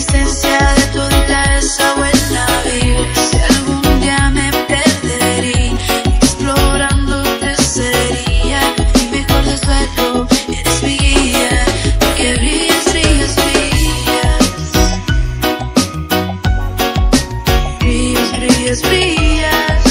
existencia de todita esa buena vida. Si algún día me perdería, explorándote sería mi mejor desvelo. Eres mi guía, porque brillas, brillas, brillas. Brillas, brillas, brillas.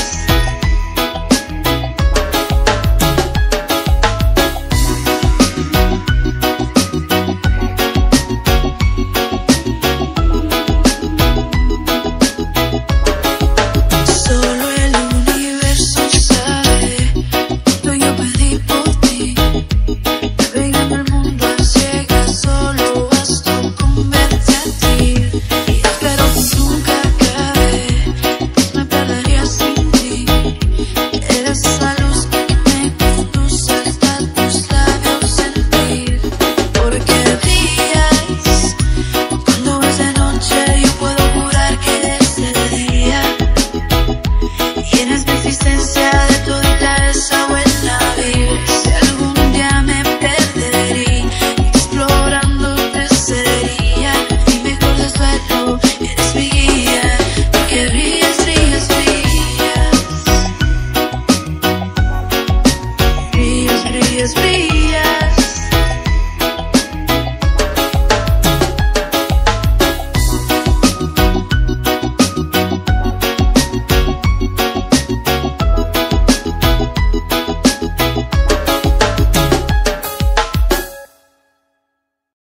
is me.